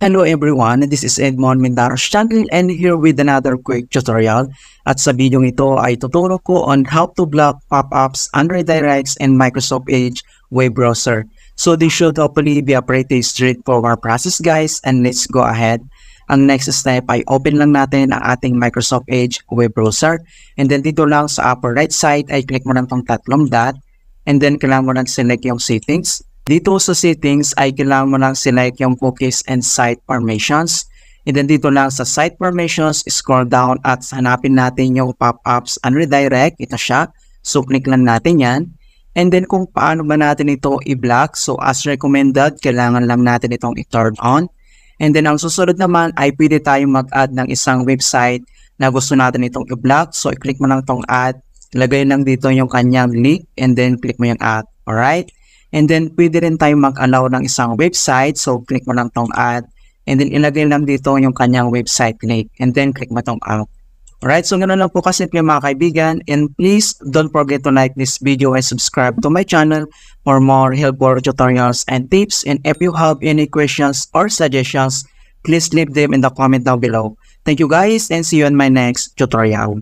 Hello everyone, this is Edmond Mindaros channel and here with another quick tutorial. At sa video ito ay tuturo ko on how to block pop-ups, Android redirects, and Microsoft Edge web browser. So this should hopefully be a pretty straightforward process guys and let's go ahead. Ang next step ay open lang natin ang ating Microsoft Edge web browser and then dito lang sa upper right side ay click mo lang tong tatlong dot and then kailangan mo lang select yung settings dito sa settings ay kailangan mo lang select yung cookies and site permissions. And then dito lang sa site permissions, scroll down at hanapin natin yung pop-ups and redirect. Ito siya. So click lang natin yan. And then kung paano ba natin ito i-block. So as recommended, kailangan lang natin itong i-turn on. And then ang susunod naman ay pwede tayong mag-add ng isang website na gusto natin itong i-block. So i-click mo lang itong add. Lagay lang dito yung kanyang link and then click mo yung add. Alright? And then, pwede rin tayo mag-allow ng isang website. So, click mo lang tong add. And then, ilagay lang dito yung kanyang website link. And then, click mo tong out. Alright, so ganoon lang po kasi mga kaibigan. And please, don't forget to like this video and subscribe to my channel for more helpful tutorials and tips. And if you have any questions or suggestions, please leave them in the comment down below. Thank you guys and see you in my next tutorial.